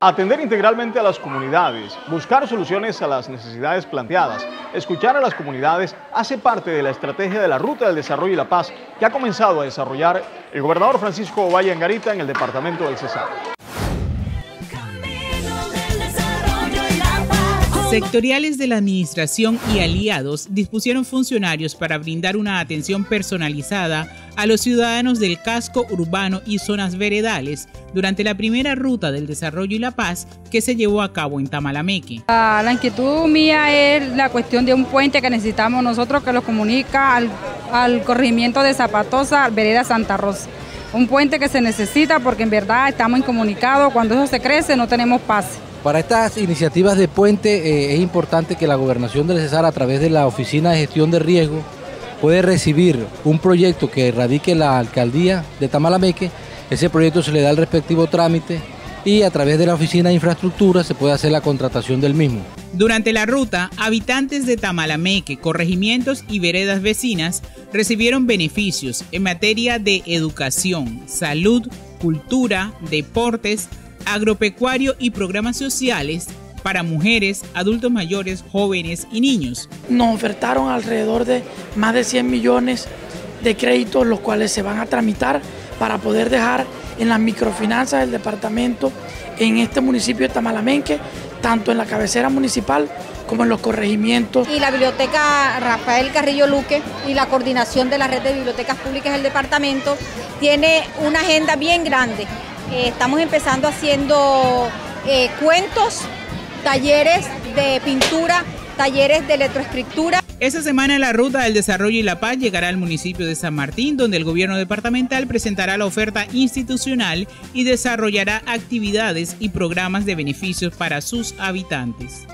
Atender integralmente a las comunidades, buscar soluciones a las necesidades planteadas, escuchar a las comunidades hace parte de la estrategia de la Ruta del Desarrollo y la Paz que ha comenzado a desarrollar el gobernador Francisco Valle Angarita en el departamento del Cesar. Sectoriales de la Administración y aliados dispusieron funcionarios para brindar una atención personalizada a los ciudadanos del casco urbano y zonas veredales durante la primera ruta del desarrollo y la paz que se llevó a cabo en Tamalameque. La, inquietud mía es la cuestión de un puente que necesitamos nosotros que lo comunica al, al corregimiento de Zapatosa, vereda Santa Rosa. Un puente que se necesita porque en verdad estamos incomunicados, cuando eso se crece no tenemos pase. Para estas iniciativas de puente eh, es importante que la gobernación del Cesar a través de la Oficina de Gestión de Riesgo puede recibir un proyecto que radique la alcaldía de Tamalameque, ese proyecto se le da el respectivo trámite y a través de la Oficina de Infraestructura se puede hacer la contratación del mismo. Durante la ruta, habitantes de Tamalameque, corregimientos y veredas vecinas recibieron beneficios en materia de educación, salud, cultura, deportes, agropecuario y programas sociales para mujeres, adultos mayores, jóvenes y niños. Nos ofertaron alrededor de más de 100 millones de créditos, los cuales se van a tramitar para poder dejar en las microfinanzas del departamento en este municipio de Tamalamenque, tanto en la cabecera municipal como en los corregimientos. Y la biblioteca Rafael Carrillo Luque y la coordinación de la red de bibliotecas públicas del departamento tiene una agenda bien grande eh, estamos empezando haciendo eh, cuentos, talleres de pintura, talleres de electroescritura. Esta semana la Ruta del Desarrollo y la Paz llegará al municipio de San Martín, donde el gobierno departamental presentará la oferta institucional y desarrollará actividades y programas de beneficios para sus habitantes.